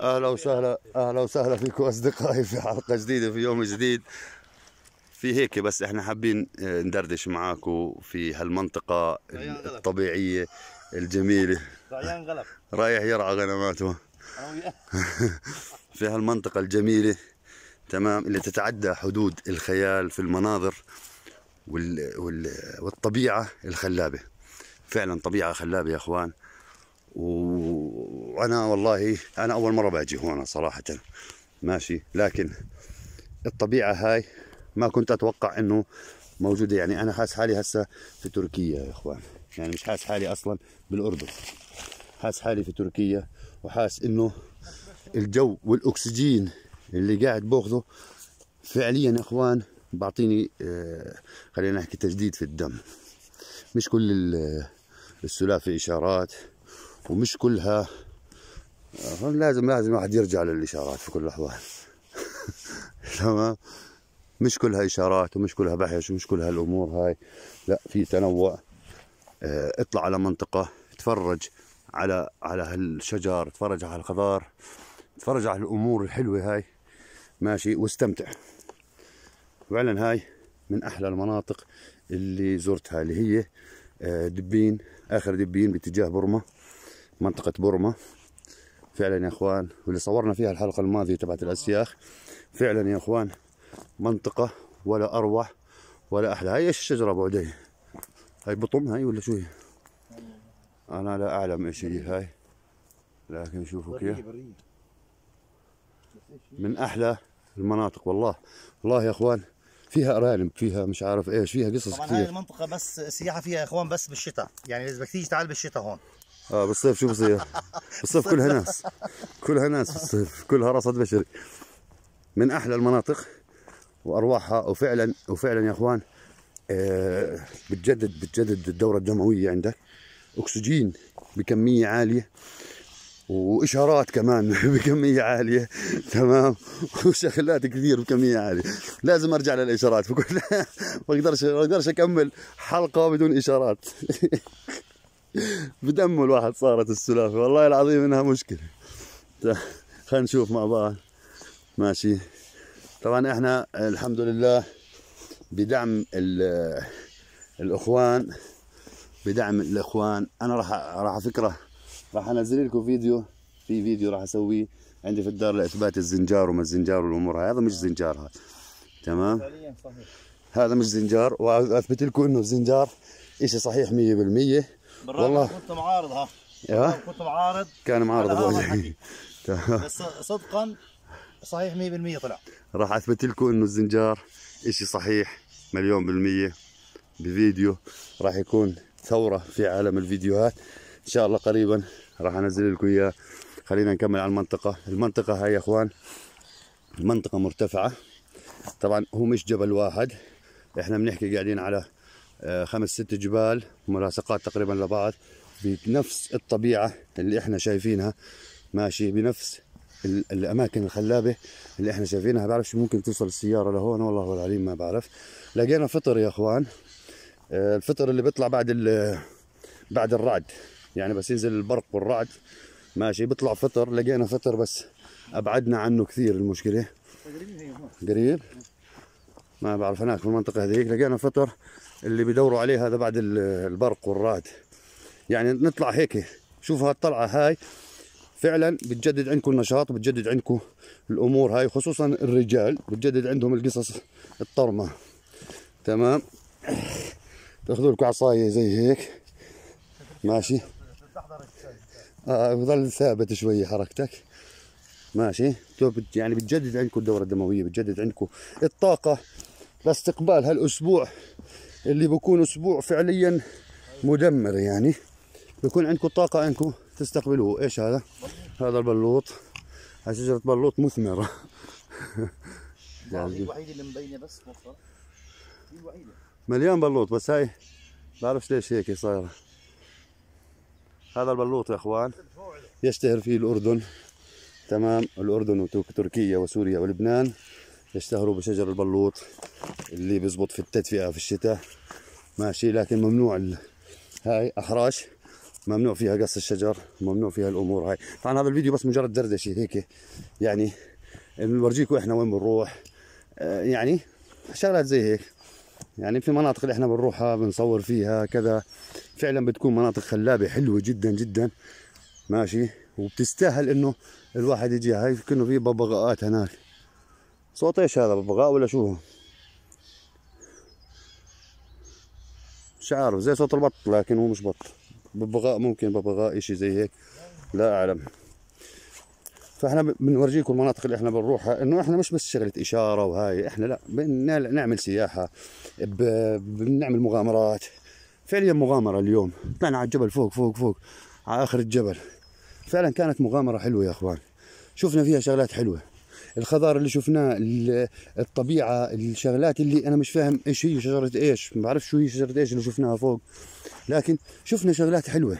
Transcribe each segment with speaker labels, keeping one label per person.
Speaker 1: أهلا وسهلا أهلا وسهلا فيكم أصدقائي في حلقة جديدة في يوم جديد. في هيك بس إحنا حابين آه، ندردش معاكم في هالمنطقة الطبيعية الجميلة.
Speaker 2: رعيان غلب.
Speaker 1: رايح يرعى غنماته. في هالمنطقة الجميلة تمام اللي تتعدى حدود الخيال في المناظر وال... وال... والطبيعة الخلابة. فعلا طبيعة خلابة يا إخوان. و- وأنا والله أنا أول مرة بأجي هون صراحة. ماشي. لكن الطبيعة هاي ما كنت أتوقع إنه موجودة. يعني أنا حاس حالي هسه في تركيا يا إخوان. يعني مش حاس حالي أصلا بالأردن. حاس حالي في تركيا وحاس إنه الجو والأكسجين اللي قاعد بأخذه فعليا يا إخوان بعطيني آه، خلينا نحكي تجديد في الدم. مش كل ال- السلافة إشارات ومش كلها لازم لازم الواحد يرجع للإشارات في كل الاحوال تمام؟ مش كلها إشارات ومش كلها بحث ومش كلها الأمور هاي. لا في تنوع. آه، اطلع على منطقة اتفرج على على هالشجر اتفرج على الخضار اتفرج على الأمور الحلوة هاي. ماشي؟ واستمتع. فعلا هاي من أحلى المناطق اللي زرتها اللي هي آه، دبين آخر دبين باتجاه بورما منطقة بورما. فعلا يا إخوان واللي صورنا فيها الحلقة الماضية تبعت الأسياخ فعلا يا إخوان منطقة ولا أروع ولا أحلى. هاي إيش الشجرة ابو عدي هاي بطم هاي ولا شو هي؟ أنا لا أعلم إيش هي هاي لكن شوفوا كيف. من أحلى المناطق والله. والله يا إخوان فيها أرانب فيها مش عارف إيش فيها قصص
Speaker 2: طبعا هاي
Speaker 1: كثير.
Speaker 2: المنطقة بس السياحة فيها يا إخوان بس بالشتاء. يعني إذا بدك تيجي تعال بالشتاء هون.
Speaker 1: آه بالصيف شو بصير؟ بالصيف كلها ناس. كلها ناس في الصيف. كلها رصد بشري. من أحلى المناطق واروعها وفعلا وفعلا يا إخوان آه بتجدد بتجدد الدورة الدمويه عندك. أكسجين بكمية عالية وإشارات كمان بكمية عالية. تمام؟ وشغلات كثير بكمية عالية. لازم أرجع للإشارات. كل ما أقدرش ما أقدرش أكمل حلقة بدون إشارات. بدم الواحد صارت السلافه والله العظيم إنها مشكلة. تا- خلينا نشوف مع بعض. ماشي. طبعا إحنا الحمد لله بدعم ال- الإخوان. بدعم الإخوان. أنا راح راح على فكرة راح أنزل لكم فيديو. في فيديو راح أسويه عندي في الدار لإثبات الزنجار وما الزنجار والأمور هاي. هذا مش زنجار هذا تمام؟ هذا مش زنجار. وأثبت لكم إنه الزنجار شيء صحيح 100% والله.
Speaker 2: كنت معارض ها.
Speaker 1: أيوه
Speaker 2: كنت معارض.
Speaker 1: كان معارض ابو.
Speaker 2: بس صدقا صحيح 100% طلع.
Speaker 1: راح أثبت لكم إنه الزنجار إشي صحيح مليون بالمية بفيديو. راح يكون ثورة في عالم الفيديوهات. إن شاء الله قريبا راح أنزل لكم إياه. خلينا نكمل على المنطقة. المنطقة هاي يا إخوان منطقة مرتفعة. طبعا هو مش جبل واحد. إحنا بنحكي قاعدين على خمس ست جبال ملاصقات تقريبا لبعض بنفس الطبيعة اللي إحنا شايفينها. ماشي بنفس ال- الأماكن الخلابة اللي إحنا شايفينها. بعرفش ممكن توصل السيارة لهون والله العليم ما بعرف. لقينا فطر يا إخوان. آه، الفطر اللي بيطلع بعد ال- بعد الرعد. يعني بس ينزل البرق والرعد. ماشي بيطلع فطر. لقينا فطر بس أبعدنا عنه كثير المشكلة. قريب؟ ما بعرف هناك في المنطقة هذيك. لقينا فطر. اللي بيدوروا عليه هذا بعد ال- البرق والرعد يعني نطلع هيك. شوف هالطلعة هاي. فعلا بتجدد عندكم النشاط وبتجدد عندكم الأمور هاي خصوصا الرجال. بتجدد عندهم القصص الطرمة. تمام؟ تأخذوا لكم عصاية زي هيك. ماشي؟ آه بضل ثابت شوي حركتك. ماشي؟ يعني بتجدد عندكم الدورة الدموية بتجدد عندكم الطاقة. لاستقبال هالأسبوع. اللي بكون أسبوع فعليا مدمر يعني. بيكون عندكم طاقة أنكم تستقبلوه. إيش هذا؟ هذا البلوط. هاي شجرة بلوط مثمرة.
Speaker 2: هذه الوحيدة اللي مبينة بس
Speaker 1: مليان بلوط بس هاي بعرفش ليش هيك صايرة. هذا البلوط يا إخوان يشتهر فيه الأردن. تمام. الأردن وتركيا وسوريا ولبنان. يشتهروا بشجر البلوط اللي بيزبط في التدفئه في الشتاء. ماشي لكن ممنوع ال... هاي أحراش ممنوع فيها قص الشجر ممنوع فيها الأمور هاي. طبعا هذا الفيديو بس مجرد دردشة هيك يعني بنورجيكم إحنا وين بنروح. آه، يعني شغلات زي هيك. يعني في مناطق اللي إحنا بنروحها بنصور فيها كذا. فعلا بتكون مناطق خلابة حلوة جدا جدا. ماشي وبتستاهل إنه الواحد يجي هاي كأنه في ببغاءات هناك. صوت إيش هذا ببغاء ولا شو؟ هو؟ مش عارف زي صوت البط لكن هو مش بط. ببغاء ممكن ببغاء إشي زي هيك. لا أعلم. فإحنا بنورجيكم المناطق اللي إحنا بنروحها إنه إحنا مش بس شغلة إشارة وهاي إحنا لا بنعمل سياحة بنعمل مغامرات. فعليا مغامرة اليوم. طلعنا على الجبل فوق فوق فوق على آخر الجبل. فعلا كانت مغامرة حلوة يا إخوان. شفنا فيها شغلات حلوة. الخضار اللي شفناه الطبيعة الشغلات اللي أنا مش فاهم إيش هي شجرة إيش ما بعرف شو هي شجرة إيش اللي شفناها فوق. لكن شفنا شغلات حلوة.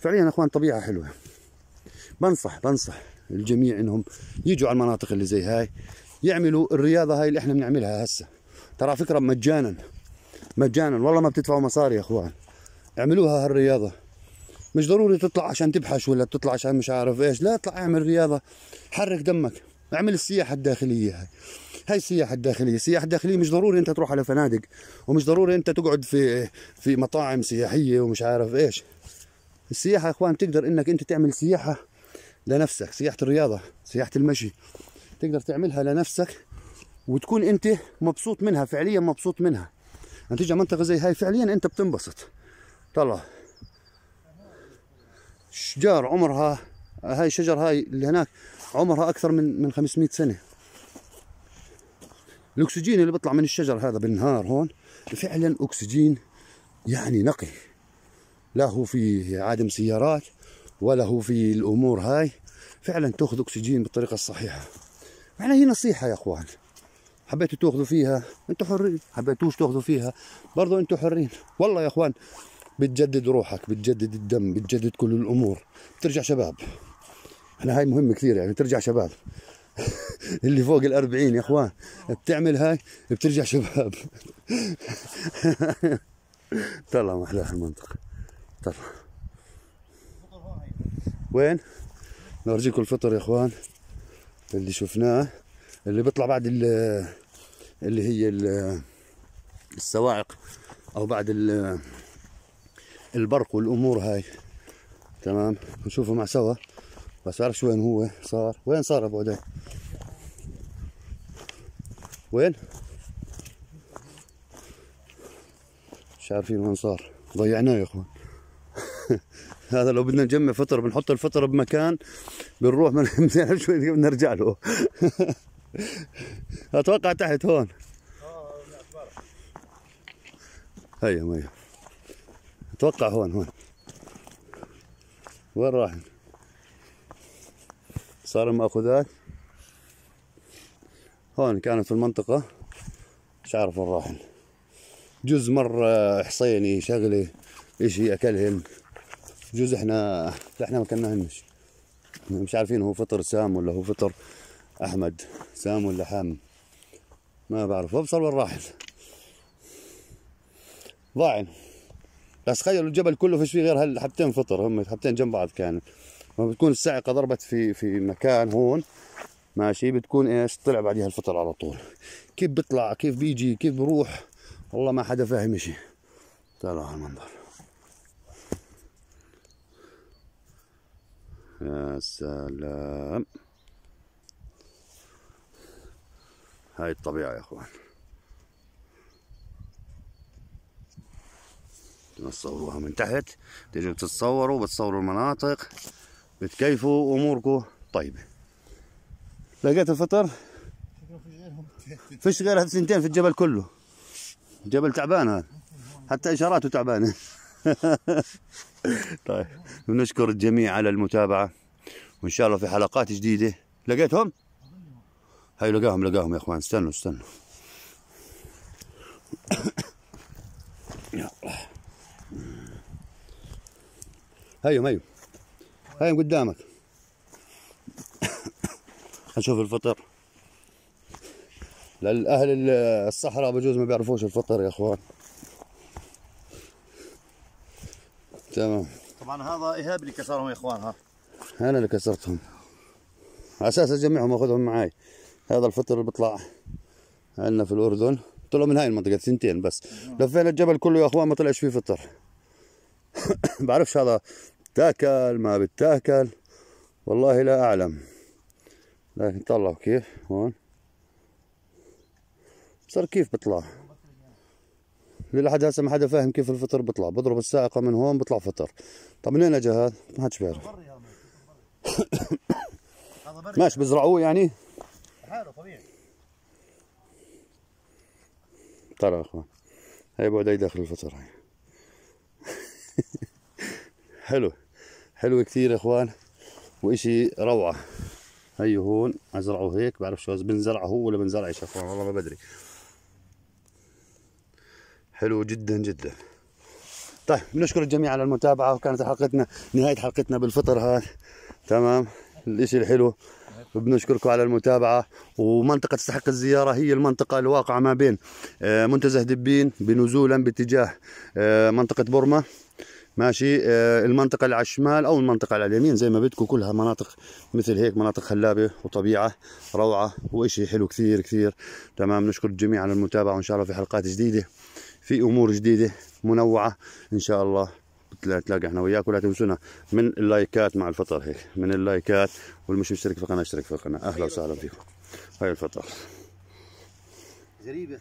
Speaker 1: فعليا أخوان طبيعة حلوة. بنصح بنصح الجميع إنهم يجوا على المناطق اللي زي هاي يعملوا الرياضة هاي اللي إحنا بنعملها هسه. ترى فكرة مجانا مجانا. والله ما بتدفعوا مصاري يا أخوان. اعملوها هالرياضة. مش ضروري تطلع عشان تبحش ولا تطلع عشان مش عارف إيش لا اطلع اعمل رياضة. حرك دمك. اعمل السياحة الداخلية. هاي هاي السياحة الداخلية. السياحة الداخلية مش ضروري انت تروح على فنادق ومش ضروري انت تقعد في في مطاعم سياحية ومش عارف إيش. السياحة يا اخوان تقدر انك انت تعمل سياحة لنفسك سياحة الرياضة سياحة المشي. تقدر تعملها لنفسك وتكون انت مبسوط منها فعليا مبسوط منها. انت تيجي منطقة زي هاي فعليا انت بتنبسط. طلع. شجار عمرها هاي الشجر هاي اللي هناك عمرها أكثر من من 500 سنة. الأكسجين اللي بيطلع من الشجر هذا بالنهار هون فعلا أكسجين يعني نقي. لا هو في عادم سيارات ولا هو في الأمور هاي. فعلا تأخذ أكسجين بالطريقة الصحيحة. يعني هي نصيحة يا أخوان. حبيتوا تأخذوا فيها؟ أنتم حرين. حبيتوش تأخذوا فيها؟ برضو أنتم حرين. والله يا أخوان بتجدد روحك بتجدد الدم بتجدد كل الأمور. بترجع شباب. أنا هاي مهم كثير يعني ترجع شباب. اللي فوق الأربعين يا إخوان بتعمل هاي بترجع شباب. طلع محلاها المنطقة. طلع وين؟ نورجيكم الفطر يا إخوان اللي شفناه اللي بيطلع بعد اللي هي السواعق أو بعد البرق والأمور هاي. تمام؟ نشوفه مع سوا. بس عارف وين هو صار؟ وين صار أبو عدي وين؟ مش عارفين وين صار. ضيعناه يا إخوان. هذا لو بدنا نجمع فطر بنحط الفطر بمكان بنروح من شوي بنرجع له. أتوقع تحت هون. هيا مية. أتوقع هون هون. وين راح؟ صار المأخوذات هون كانت في المنطقة مش عارف وين راحن. جزء مرة حصيني شغلة إشي اكلهن جزء إحنا إحنا ما كناهنش. مش عارفين هو فطر سام ولا هو فطر أحمد. سام ولا حام ما بعرف. ابصر وين راحل ضاعن. بس تخيلوا الجبل كله فيش فيه غير هالحبتين فطر هم حبتين جنب بعض كانت لما بتكون الصاعقة ضربت في في مكان هون ماشي؟ بتكون إيش؟ طلع بعدها الفطر على طول. كيف بيطلع؟ كيف بيجي؟ كيف بروح؟ والله ما حدا فاهم إشي. تعالوا المنظر. يا سلام. هاي الطبيعة يا أخوان. تصوروها من تحت. تيجوا تتصوروا بتصوروا المناطق. بتكيفوا اموركم طيبة لقيت الفطر؟ فيش غيرها سنتين في الجبل كله. جبل تعبان هذا. حتى إشاراته تعبانة. طيب. بنشكر الجميع على المتابعة. وإن شاء الله في حلقات جديدة. لقيتهم؟ هاي لقاهم لقاهم يا إخوان. استنوا استنوا. هيو هيو. هاي قدامك. نشوف الفطر. للأهل الصحراء بجوز ما بيعرفوش الفطر يا أخوان. تمام.
Speaker 2: طبعا هذا إيهاب اللي كسرهم يا إخوان ها.
Speaker 1: أنا اللي كسرتهم. على أساس اجمعهم واخذهم معاي. هذا الفطر اللي بيطلع عندنا في الأردن. طلعوا من هاي المنطقة سنتين بس. لفينا الجبل كله يا أخوان ما طلعش فيه فطر. بعرفش هذا تاكل ما بتاكل. والله لا أعلم. لكن طلعوا كيف؟ هون. صار كيف بيطلع لحد هسه ما حدا فاهم كيف الفطر بيطلع بضرب السائقه من هون بيطلع فطر. طب منين اجى هذا؟ ما حدش بيعرف. ماشي بزرعوه يعني؟
Speaker 2: حاله طبيعي.
Speaker 1: ترى يا أخوان هاي بعد داخل الفطر هاي. حلو. حلو كثير إخوان وإشي روعة. هي هون ازرعه هيك بعرف شو بنزرعه هو ولا بنزرعش يا أخوان والله ما بدري. حلو جدا جدا. طيب بنشكر الجميع على المتابعة وكانت حلقتنا نهاية حلقتنا بالفطر هذا تمام؟ الإشي الحلو. بنشكركم على المتابعة ومنطقة تستحق الزيارة هي المنطقة الواقعة ما بين آه، منتزه دبين بنزولا باتجاه آه، منطقة بورما. ماشي. آه، المنطقة اللي على الشمال أو المنطقة على اليمين زي ما بدكم كلها مناطق مثل هيك مناطق خلابة وطبيعة روعة وإشي حلو كثير كثير. تمام. نشكر الجميع على المتابعة وإن شاء الله في حلقات جديدة في أمور جديدة منوعة إن شاء الله تلاقي إحنا وياك ولا تنسونا من اللايكات مع الفطر هيك من اللايكات والمش مشترك في القناه اشترك في القناه أهلا وسهلا فيكم. هاي الفطر.
Speaker 2: غريب يا